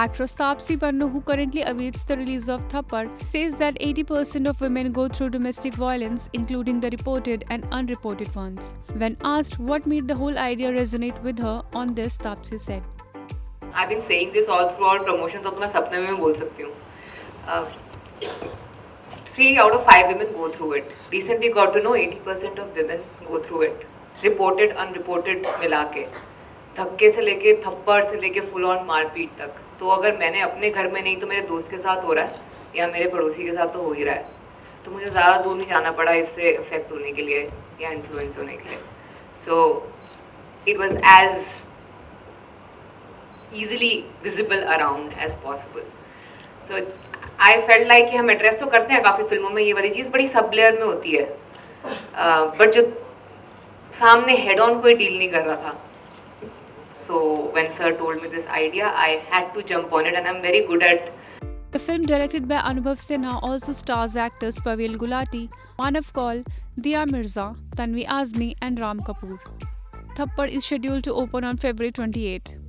Actress Taapsee Pannu, who currently awaits the release of Thappad, says that 80% of women go through domestic violence, including the reported and unreported ones. When asked what made the whole idea resonate with her on this, Taapsee said, "I've been saying this all through our promotions, so I can say in my Three out of five women go through it. Recently, got to know 80% of women go through it, reported, unreported, milake. धक्के से लेके थप्पड़ से लेके full on मारपीट तक। तो अगर मैंने अपने घर में नहीं तो मेरे दोस्त के साथ हो रहा है या मेरे पड़ोसी के साथ तो हो ही रहा है। तो मुझे ज़्यादा दूर नहीं जाना पड़ा इससे इफ़ेक्ट होने के लिए या इन्फ्लुएंस होने के लिए। So it was as easily visible around as possible. So I felt like कि हम एड्रेस तो करते हैं काफ़ी फ़िल्मों में ये वाली चीज़ बड़ी सब लेयर में होती है। बट uh, जो सामने हेड ऑन कोई डील नहीं कर रहा था। So when Sir told me this idea, I had to jump on it, and I'm very good at. The film, directed by Anubhav Sinha, also stars actors Pavail Gulati, Manav Kaul, Dia Mirza, Tanvi Azmi, and Ram Kapoor. Thappad is scheduled to open on February 28.